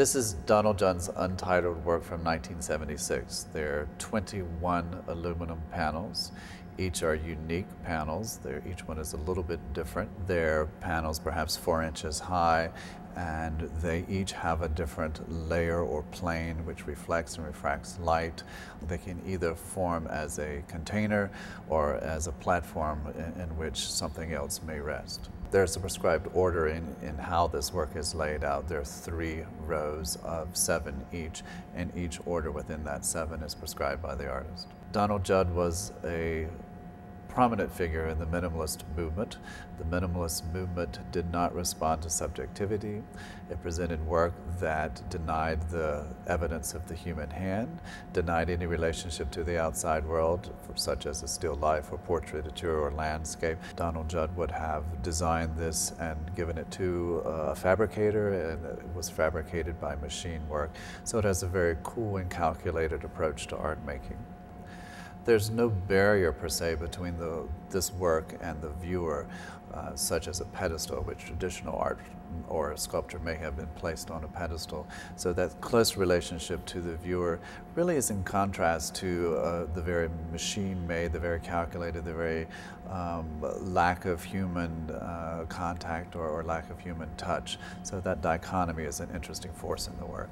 This is Donald Judd's untitled work from 1976. There are 21 aluminum panels. Each are unique panels. They're, each one is a little bit different. They're panels perhaps four inches high, and they each have a different layer or plane which reflects and refracts light. They can either form as a container or as a platform in, in which something else may rest. There's a prescribed order in, in how this work is laid out. There are three rows of seven each, and each order within that seven is prescribed by the artist. Donald Judd was a prominent figure in the minimalist movement. The minimalist movement did not respond to subjectivity. It presented work that denied the evidence of the human hand, denied any relationship to the outside world, such as a still life or portraiture or landscape. Donald Judd would have designed this and given it to a fabricator, and it was fabricated by machine work. So it has a very cool and calculated approach to art making there's no barrier per se between the, this work and the viewer, uh, such as a pedestal, which traditional art or sculpture may have been placed on a pedestal. So that close relationship to the viewer really is in contrast to uh, the very machine-made, the very calculated, the very um, lack of human uh, contact or, or lack of human touch. So that dichotomy is an interesting force in the work.